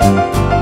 you